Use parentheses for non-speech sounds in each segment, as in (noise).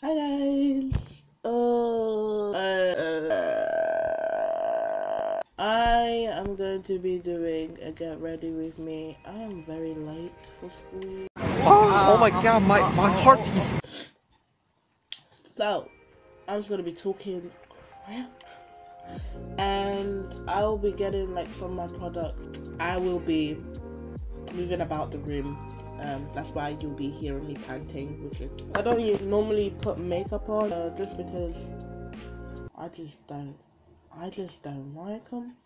Hi guys. Uh, uh, I am going to be doing a get ready with me. I am very late for school. Oh, oh my god, my, my heart is. So, I'm just gonna be talking crap. And I will be getting like some of my products. I will be moving about the room um, that's why you'll be hearing me panting, which is I don't even normally put makeup on uh, just because I just don't. I just don't like them.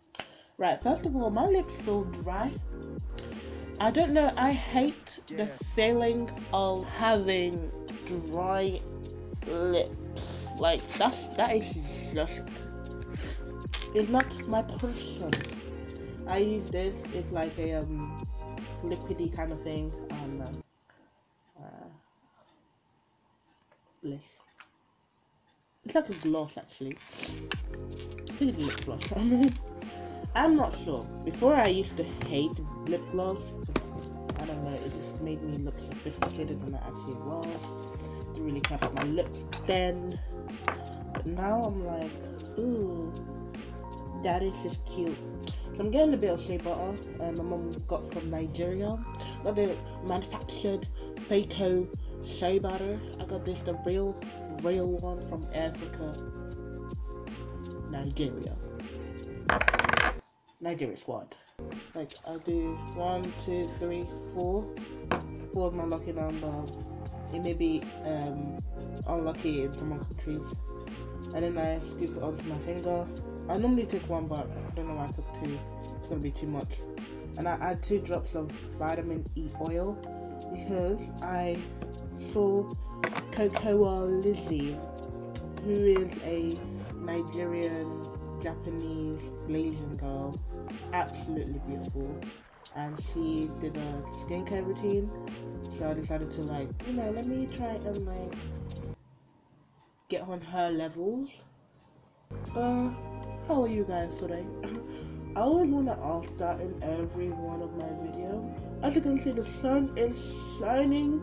Right, first of all, my lips feel dry. I don't know. I hate the feeling of having dry lips. Like that's that is just it's not my person. I use this. It's like a um liquidy kind of thing. Um, uh, bliss. It's like a gloss actually. I think it's lip gloss. (laughs) I'm not sure. Before I used to hate lip gloss. I don't know. It just made me look sophisticated than I actually was. Didn't really care about my looks then. But now I'm like, ooh, that is just cute. So I'm getting a bit of shea butter. Um, my mum got from Nigeria. Got the manufactured Fato shea butter. I got this the real, real one from Africa, Nigeria. Nigeria squad. Like I do one, two, three, four. Four of my lucky number. It may be um, unlucky in some countries. And then I scoop it onto my finger I normally take one, but I don't know why I took two. It's gonna be too much. And I add two drops of vitamin E oil because I saw Cocoa Lizzie, who is a Nigerian Japanese Blasian girl, absolutely beautiful, and she did a skincare routine. So I decided to like, you know, let me try and like get on her levels. Uh, how are you guys today? (laughs) I always want to ask that in every one of my videos. As you can see, the sun is shining.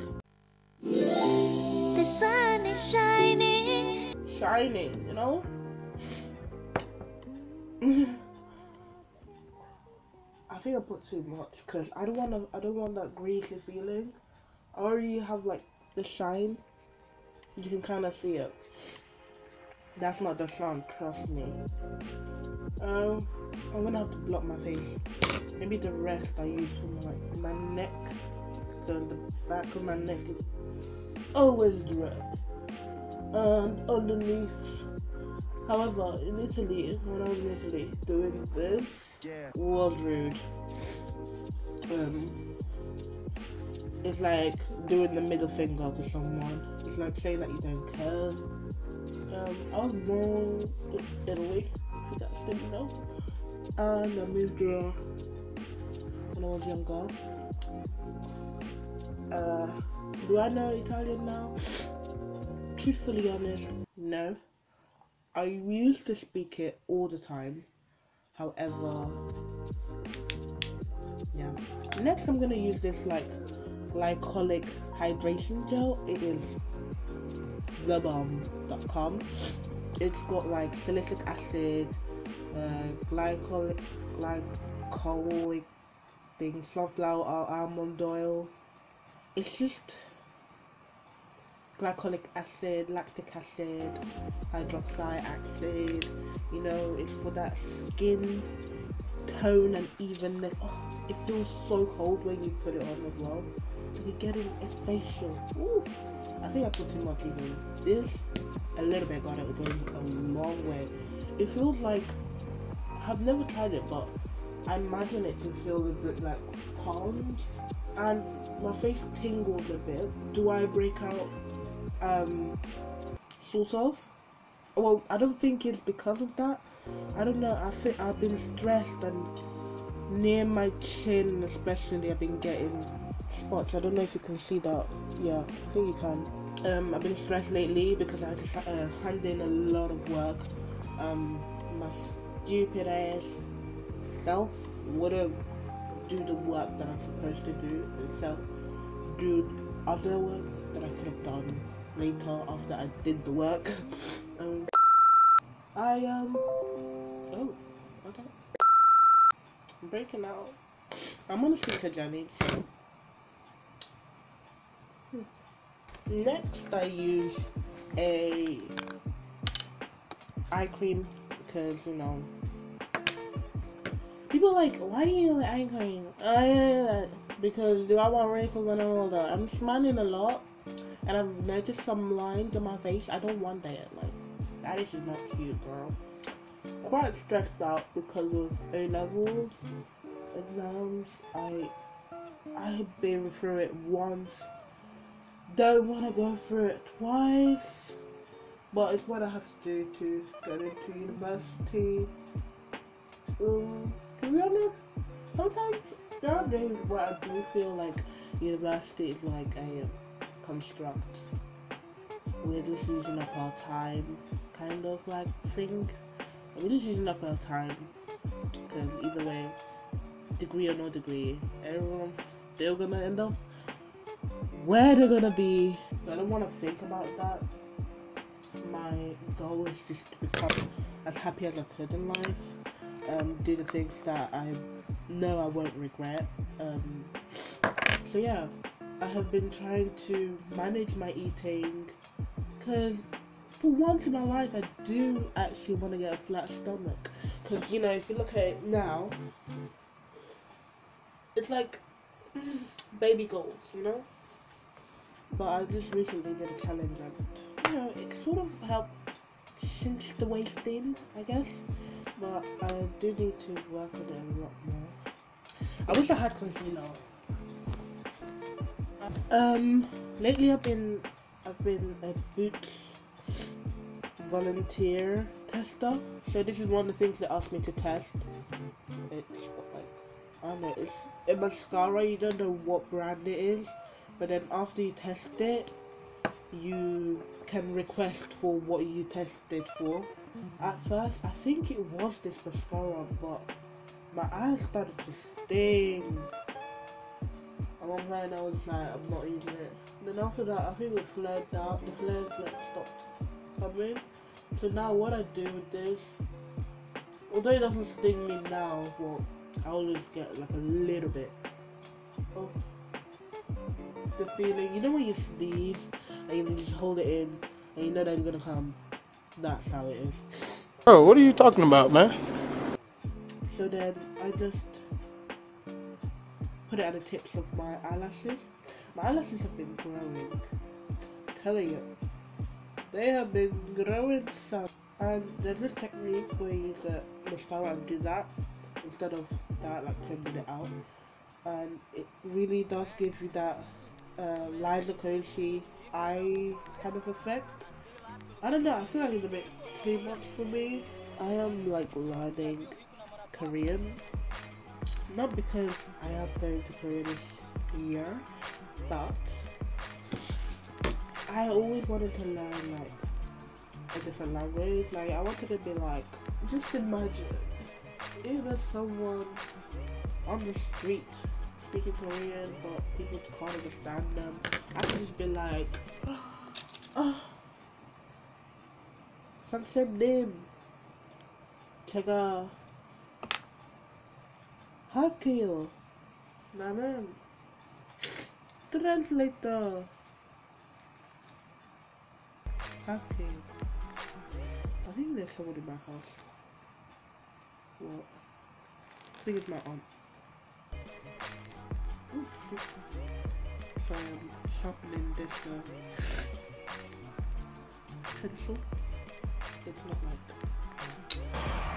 The sun is shining. Shining, you know? (laughs) I think I put too much because I don't want to. I don't want that greasy feeling. I already have like the shine. You can kind of see it. That's not the sun, trust me. Um, I'm gonna have to block my face. Maybe the rest I use for my, like, my neck, because the back of my neck is always dry. And underneath. However, in Italy, when I was in Italy, doing this was rude. Um, it's like doing the middle finger to someone. It's like saying that you don't care. Um, I was born in Italy, guys didn't know. And I moved there when I was younger. Uh, do I know Italian now? Truthfully honest, no. I used to speak it all the time. However, yeah. Next, I'm gonna use this like glycolic hydration gel. It is It's got like salicylic acid, uh, glycolic, glycolic thing, sunflower oil, almond oil. It's just glycolic acid, lactic acid, hydroxy acid. You know, it's for that skin tone and evenness. Oh, it feels so cold when you put it on as well. So you're getting a facial. Ooh. I think I put too much even. This, a little bit got it going a long way. It feels like, I've never tried it, but I imagine it to feel a bit like calmed. And my face tingles a bit. Do I break out? Um, sort of. Well, I don't think it's because of that. I don't know. I think I've been stressed and near my chin, especially, I've been getting spots. I don't know if you can see that. Yeah, I think you can. Um, I've been stressed lately because I had to uh, hand in a lot of work. Um, my stupid ass self wouldn't do the work that I'm supposed to do, and self do other work that I could have done later after I did the work. (laughs) Um, I um oh okay. I'm breaking out. I'm gonna speak to Jenny. So. Next, I use a eye cream because you know people are like why do you like eye cream? Uh, because do I want wrinkles when I'm older? I'm smiling a lot, and I've noticed some lines on my face. I don't want that. Like that is just not cute, girl. Quite stressed out because of A levels exams. I I've been through it once. Don't want to go through it twice. But it's what I have to do to get into university. Um, to be honest, sometimes there are days where I do feel like university is like a construct. We're just using up our time, kind of like thing. We're just using up our time. Because either way, degree or no degree, everyone's still gonna end up where they're gonna be. I don't want to think about that. My goal is just to become as happy as I could in life. Um, do the things that I know I won't regret. Um, so yeah, I have been trying to manage my eating because for once in my life I do actually want to get a flat stomach. Because you know, if you look at it now, it's like mm, baby goals, you know. But I just recently did a challenge and you know it sort of helped cinch the waist in, I guess. But I do need to work on it a lot more. I wish I had concealer. Um, lately I've been I've been a boot volunteer tester. So this is one of the things they asked me to test. It's like I don't know, it's a mascara. You don't know what brand it is, but then after you test it, you can request for what you tested for. Mm-hmm. At first, I think it was this mascara, but my eyes started to sting. At one point, I was like, I'm not using it. Then after that, I think it flared out. The flares like stopped coming. So now, what I do with this, although it doesn't sting me now, well, I always get like a little bit of the feeling. You know when you sneeze and you just hold it in and you know that it's gonna come. That's how it is. Bro, what are you talking about, man? So then I just put it at the tips of my eyelashes. My eyelashes have been growing. I'm telling you, they have been growing some. And there's this technique where you use the mascara and do that instead of that, like combing it out. And it really does give you that uh, Liza Koshy eye kind of effect. I don't know, I feel like it's a bit too much for me. I am like learning Korean. Not because I am going to Korea this year, but I always wanted to learn like a different language. Like I wanted to be like, just imagine if there's someone on the street speaking Korean, but people can't understand them. I could just be like, (sighs) oh, 선생님, 제가 할게요. 나는 트랜슬레이터 할게요. I think there's someone in my house. What? I think it's my aunt. Ooh, so I'm sharpening this uh, pencil. It's not.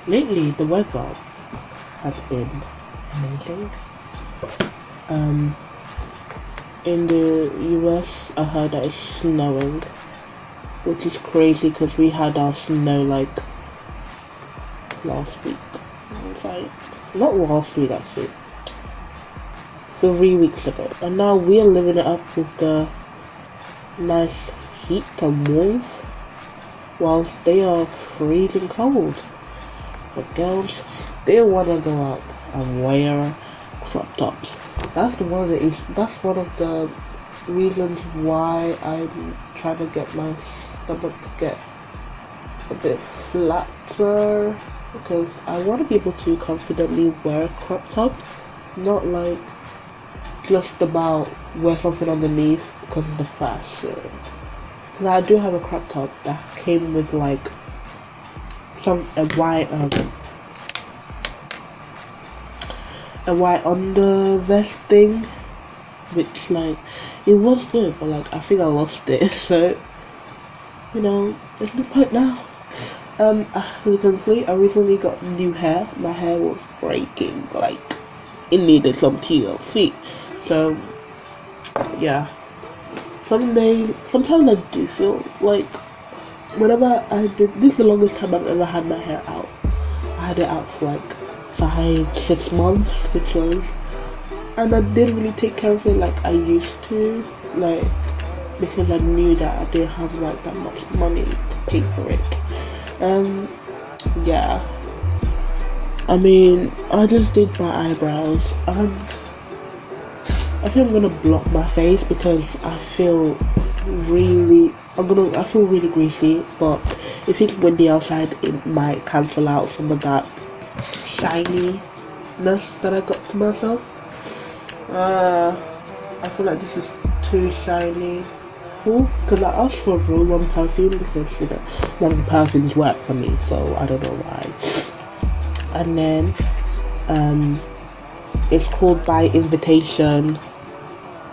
Lately, the weather has been amazing. Um, in the US, I heard that it's snowing, which is crazy because we had our snow like last week. It's like not last week actually, three weeks ago, and now we're living it up with the nice heat and warmth, whilst they are freezing cold. But girls still wanna go out and wear crop tops. That's one of the that's one of the reasons why I'm trying to get my stomach to get a bit flatter because I want to be able to confidently wear a crop top, not like just about wear something underneath because of the fashion. Because I do have a crop top that came with like some a white um a white under vest thing, which like it was good, but like I think I lost it, (laughs) so you know there's no point now. Um, as you can see, I recently got new hair. My hair was breaking, like it needed some TLC. So yeah, some days, sometimes I do feel like whenever I did this is the longest time I've ever had my hair out. I had it out for like five, six months, which was, and I didn't really take care of it like I used to, like because I knew that I didn't have like that much money to pay for it. Um, yeah. I mean, I just did my eyebrows. Um, I think I'm gonna block my face because I feel really. I'm gonna. I feel really greasy, but if it's windy outside, it might cancel out some of that shininess that I got to myself. Uh, I feel like this is too shiny. Because I asked for a roll on perfume because you know none of the perfumes work for me, so I don't know why. And then um, it's called by invitation.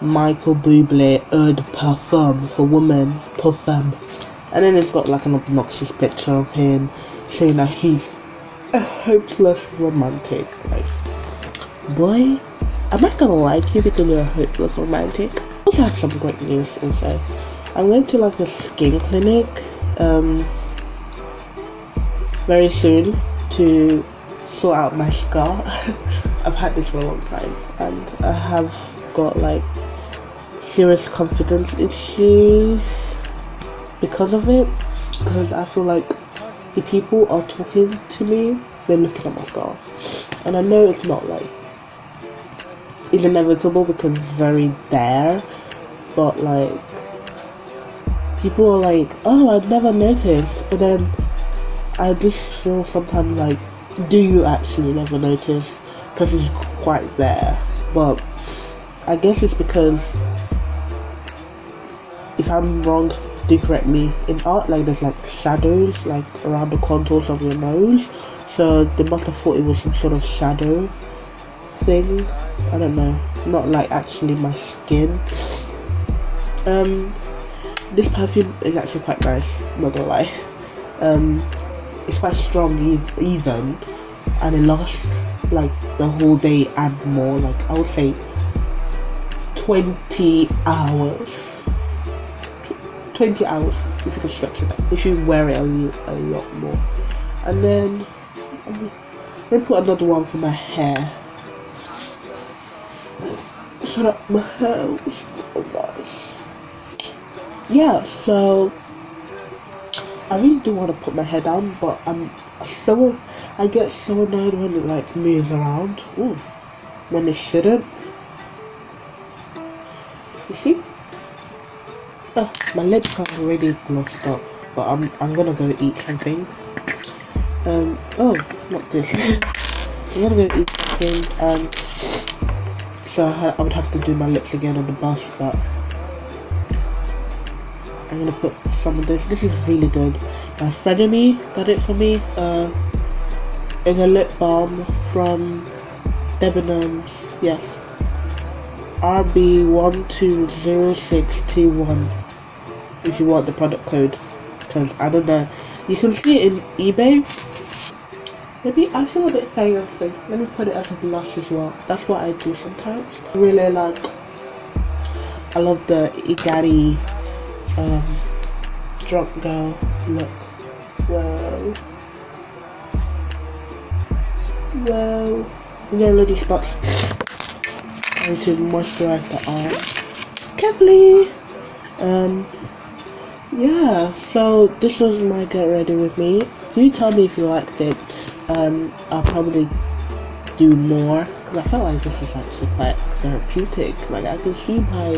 Michael Bublé Eau de Parfum for women, Parfum. And then it's got like an obnoxious picture of him saying that he's a hopeless romantic. Like, boy, am I gonna like you because you're a hopeless romantic? I also have some great news also. I went to like a skin clinic um, very soon to sort out my scar. (laughs) I've had this for a long time and I have got like serious confidence issues because of it. Because I feel like the people are talking to me they're looking at my scar. And I know it's not like it's inevitable because it's very there but like people are like oh I'd never noticed. But then I just feel sometimes like do you actually never notice? Because it's quite there but I guess it's because if I'm wrong, do correct me. In art, like there's like shadows like around the contours of your nose, so they must have thought it was some sort of shadow thing. I don't know, not like actually my skin. Um, this perfume is actually quite nice. Not gonna lie. Um, it's quite strong even, and it lasts like the whole day and more. Like I would say, twenty hours. 20 hours if you can stretch it. If you wear it a, a lot more. And then let me put another one for my hair. So that my hair so nice. Yeah so I really do want to put my hair down but I'm so I get so annoyed when it like moves around. Ooh, when it shouldn't. You see Oh, my lips are already glossed up, but I'm I'm gonna go eat something. Um, oh, not this. (laughs) I'm gonna go eat something. Um, so I, I would have to do my lips again on the bus, but I'm gonna put some of this. This is really good. My of me got it for me. Uh, it's a lip balm from Debenhams. Yes. RB1206T1 if you want the product code because I don't know. You can see it in eBay. Maybe I feel a bit fancy. Let me put it as a blush as well. That's what I do sometimes. Really like I love the Igari um, drunk girl look. Whoa. Whoa. Little spots I need to moisturize the arm. Carefully. Um yeah so this was my get ready with me. Do tell me if you liked it. Um i'll probably do more because i felt like this is actually quite therapeutic. Like i can see why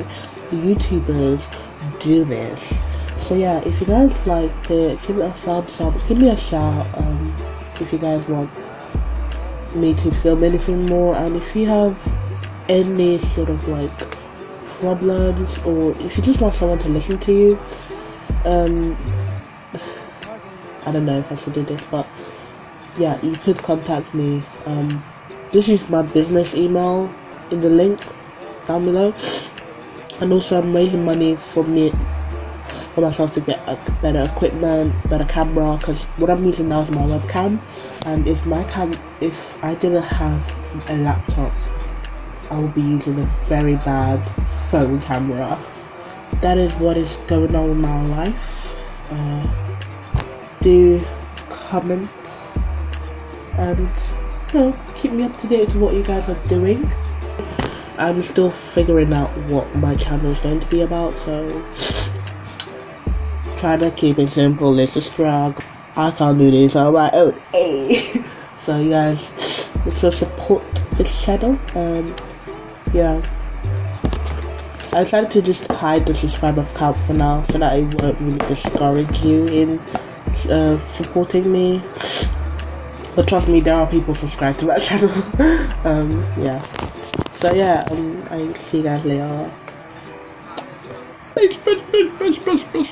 youtubers do this. So yeah, if you guys liked it, give it a thumbs up. Give me a shout um, if you guys want me to film anything more, and if you have any sort of like problems or if you just want someone to listen to you, um, I don't know if I should do this, but yeah, you could contact me. Um, this is my business email in the link down below, and also I'm raising money for me for myself to get a better equipment, better camera, because what I'm using now is my webcam, and if my cam, if I didn't have a laptop, I would be using a very bad phone camera. That is what is going on in my life. Uh, do comment and you know keep me up to date with what you guys are doing. I'm still figuring out what my channel is going to be about, so (sniffs) trying to keep it simple. It's a struggle. I can't do this on my own. Hey. (laughs) so you guys, let's support this channel. Um, yeah. I decided to just hide the subscriber count for now, so that it won't really discourage you in uh, supporting me. But trust me, there are people subscribed to my channel. um, yeah. So yeah, um, I see you guys later. Peace, peace, peace, peace, peace, peace.